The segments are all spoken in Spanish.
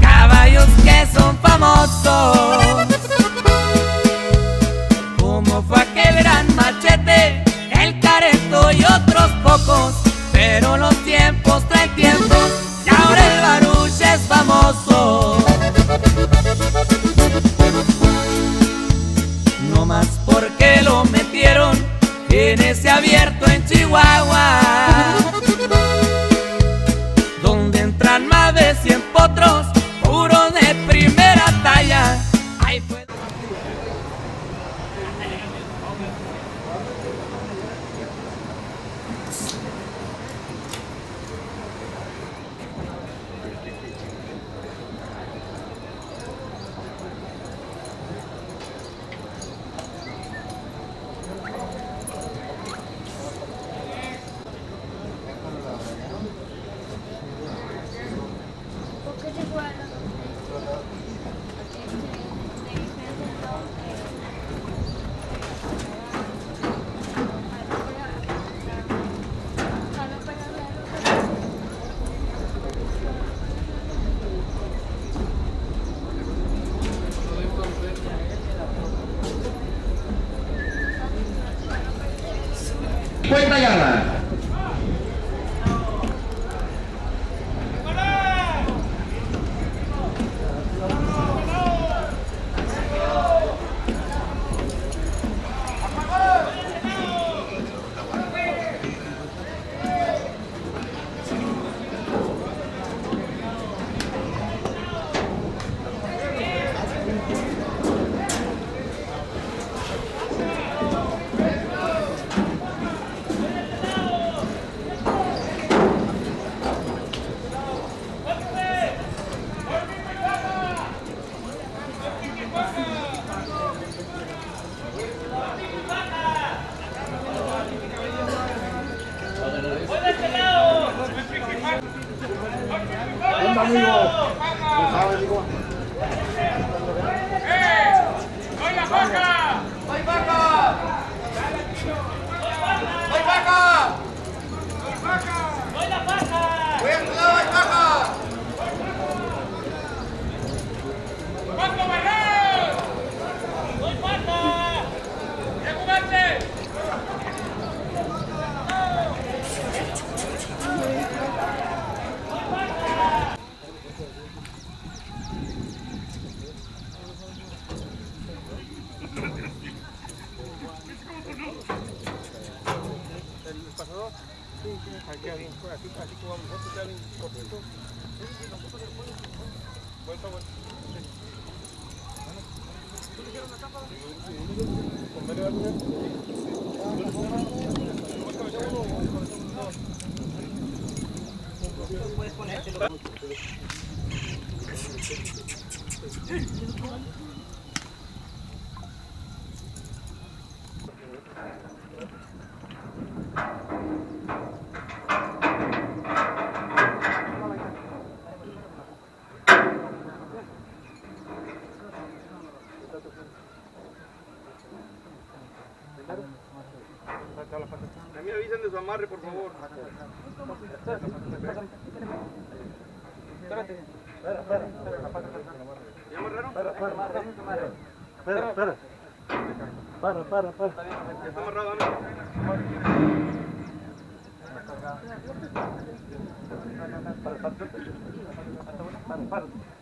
caballos que son famosos. Como fue aquel gran machete, el careto y otros pocos, pero los tiempos traen tiempos y ahora el baruch es famoso. No más porque lo metieron en ese abierto en Chihuahua. De 50 anos. 감사 합. 해서 킹킹 갈게 하는 거야. 끝까지 꼬 하면 허트 짜는 것도 또 벌써 벌써 건물에 가면 A mí me avisan de su amarre, por favor. ¿Ya amarraron? Espera, espera. Para, para, para. Ya está amarrado, dame. Para, para, para.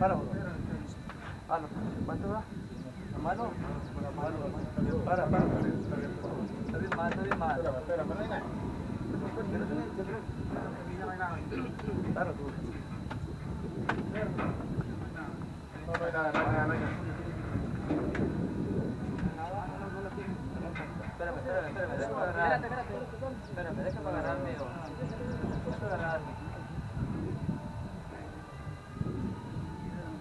Ah, no. ¿Cuánto da? ¿La mano? Para, para. Está bien mal, está bien mal. Espera, espera, espera. Para tú. No, no hay nada, no hay nada, no hay nada. Espérame, espérame, espérame, déjame agarrar. Espérame, déjame agarrar, mío. Déjame agarrar.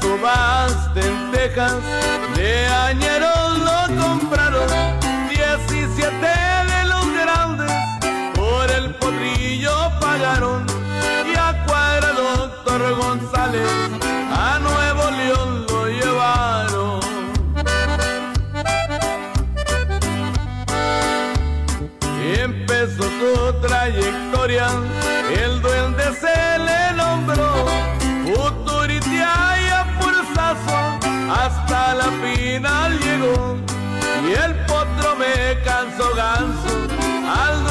Subasta en Texas. De añeros lo compraron 17 de los grandes. Por el potrillo pagaron y a cuadra doctor González a Nuevo León lo llevaron. Empezó su trayectoria, el duende se le nombró, hasta la final llegó, y el potro me cansó ganso, al